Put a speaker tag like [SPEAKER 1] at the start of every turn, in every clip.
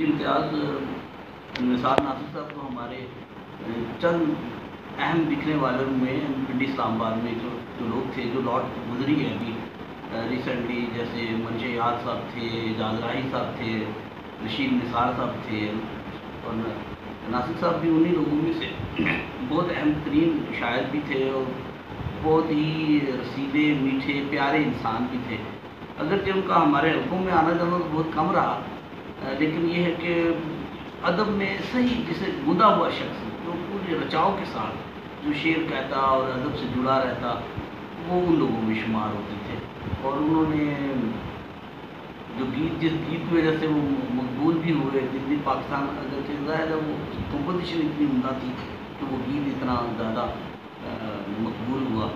[SPEAKER 1] इम्तियाज़ निसार नासिर साहब तो हमारे चंद अहम दिखने वालों में पिंडी इस्लामाबाद में जो जो लोग थे, जो लॉट गुजरी है अभी रिसेंटली जैसे मनशे याद साहब थे एजाज राही साहब थे, रशीद निसार साहब थे, और नासिर साहब भी उन्हीं लोगों में से बहुत अहम तरीन शायर भी थे और बहुत ही रसीदे मीठे, प्यारे इंसान भी थे। अगर अगरचे उनका हमारे हल्कों में आना जाना तो बहुत कम रहा लेकिन ये है कि अदब में सही जिसे गुदा हुआ शख्स जो पूरे रचाव के साथ जो शेर कहता और अदब से जुड़ा रहता, वो उन लोगों में शुमार होते थे। और उन्होंने जो गीत, जिस गीत की वजह से वो मकबूल भी हुए दिल्ली पाकिस्तान अगर से ज़ाहिर है वो कंपोजिशन इतनी उमदा थी कि वो गीत इतना ज़्यादा मकबूल हुआ।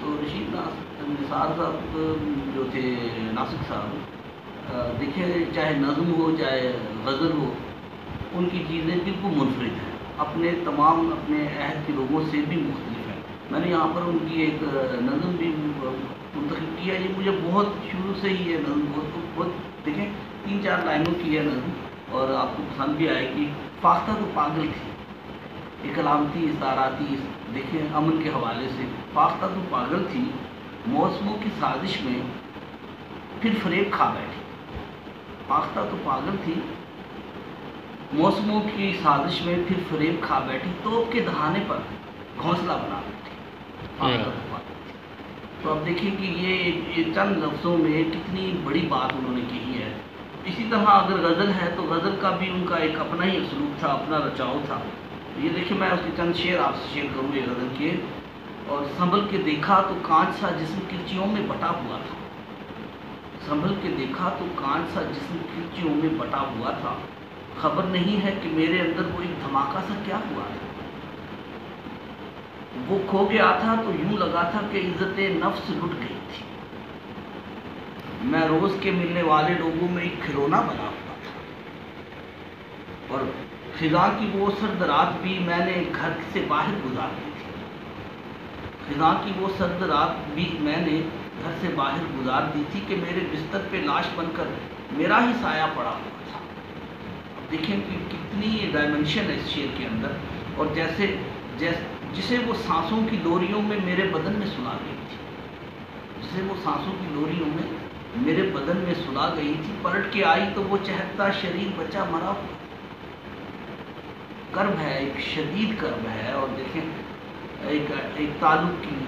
[SPEAKER 1] तो रशीद नास निसार साहब, जो थे, नासिक साहब देखिए चाहे नज़म हो, चाहे गज़ल हो, उनकी चीज़ें बिल्कुल मुनफरद हैं। अपने तमाम, अपने अहद के लोगों से भी मुख्तलिफ़ हैं। मैंने यहाँ पर उनकी एक नज़म भी मुंतखब किया। ये मुझे बहुत शुरू से ही ये नज़म बहुत बहुत देखें। तीन चार लाइनों की है नज़म। और आपको पसंद भी आएगी फाख्ता तो पागल थी। एक अलामती इशाराती देखें, अमन के हवाले से। फाख्ता तो पागल थी। मौसमों की साजिश में फिर फरेब खा बैठी। फाख्ता तो पागल थी। मौसमों की साजिश में फिर फरेब खा बैठी तोप के दहाने पर घोंसला बना बैठी तो पागल तो अब देखिए कि ये ये चंद लफ्ज़ों में कितनी बड़ी बात उन्होंने कही है। इसी तरह अगर गज़ल है तो गज़ल का भी उनका एक अपना ही असलूब था अपना रचाव था। ये देखिए मैं उसके चंद शेर आपसे शेयर करूँ ये गज़ल के। और संभल के देखा तो कांच सा जिसम किरचियों में बटा हुआ था। संभल के देखा तो कान सा जिसम किरचियों में बटा हुआ था। खबर नहीं है कि मेरे अंदर वो एक धमाका सा क्या हुआ? था वो खो गया था तो यूँ लगा था कि इज़्ज़त नफ्स लुट गई थी। मैं रोज के मिलने वाले लोगों में एक खिलौना बना हुआ था। और खिजा की वो सर्द रात भी मैंने घर से बाहर गुजार दी थी। खिजा की वो सर्द भी मैंने घर से बाहर गुजार दी थी कि मेरे बिस्तर पे लाश बनकर मेरा ही साया पड़ा हुआ था। अब देखें कि कितनी डायमेंशन है इस शेर के अंदर। और जैसे जैसे, जिसे वो सांसों की डोरियों में मेरे बदन में सुला गई थी। जिसे वो सांसों की डोरियों में मेरे बदन में सुला गई थी, पलट के आई तो वो चहकता शरीर बचा मरा हुआ। कर्ब है, एक शदीद कर्ब है। और देखें, एक एक ताल्लुक की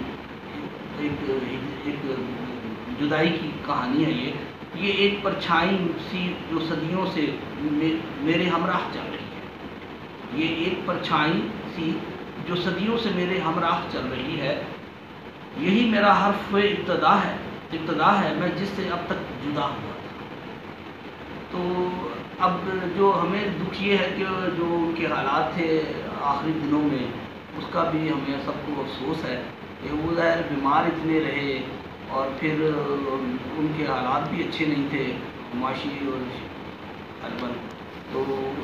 [SPEAKER 1] एक, एक, एक जुदाई की कहानी है ये। ये एक परछाई सी जो सदियों से मे, मेरे हमराह चल रही है। ये एक परछाई सी जो सदियों से मेरे हमराह चल रही है। यही मेरा हर्फ इब्तदा है। इब्तदा है मैं जिससे अब तक जुदा हुआ तो अब जो हमें दुख ये है कि जो उनके हालात थे आखिरी दिनों में उसका भी हमें सबको अफसोस है। वो ज़ाहिर बीमार इतने रहे और फिर उनके हालात भी अच्छे नहीं थे माशी और अलबन तो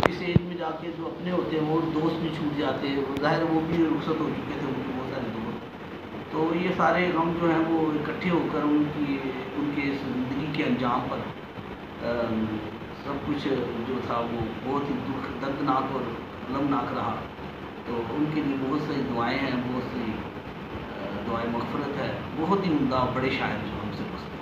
[SPEAKER 1] इस एज में जाके जो अपने होते हैं वो दोस्त भी छूट जाते हैं। वो ज़ाहिर वो भी रुखसत हो चुके थे उनके बहुत सारे दोस्त। तो ये सारे गम जो हैं वो इकट्ठे होकर उनकी उनके ज़िंदगी के अंजाम पर अम, सब कुछ जो था वो बहुत ही दुख दर्दनाक और अलमनाक रहा। तो उनके लिए बहुत सारी दुआएँ हैं बहुत सी तो दुआएँ मफफरत है। बहुत ही उमदा बड़े शायर जो हमसे पसंद